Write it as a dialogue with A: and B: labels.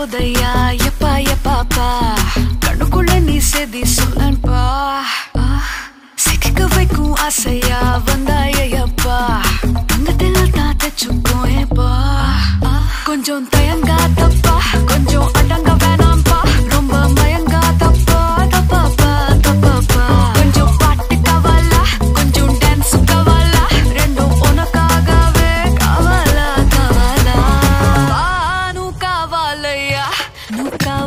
A: போதையா? எப்பா எப்பாப்பா கண்ணுக்குள்ள நீ செதி சொல்லன்பா சிக்க வைக்கும் ஆசையா? வந்தாயப்பா தங்கத்தில் நான் தச்சுக்கோயப்பா கொஞ்சம் தயங்காதப்பா. 不敢。